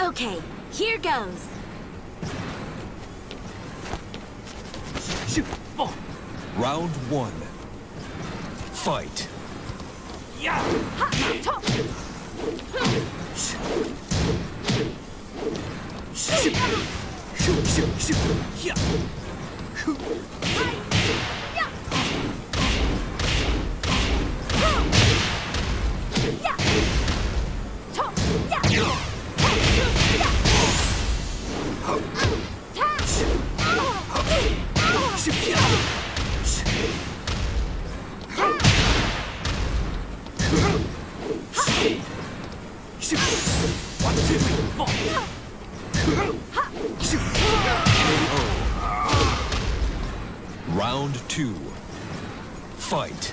Okay, here goes. Round one. Fight. Round two. Fight.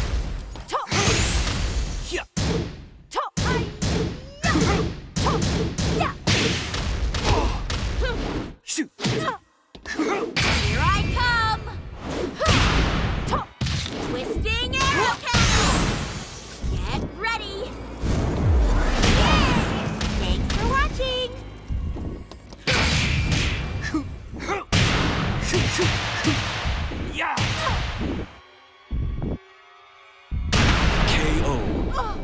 Twisting arrow! Get ready! Thanks for watching! KO. Oh.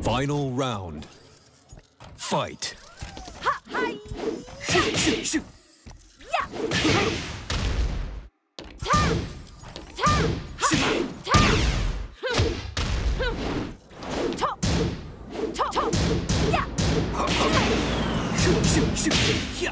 Final round. Fight. Here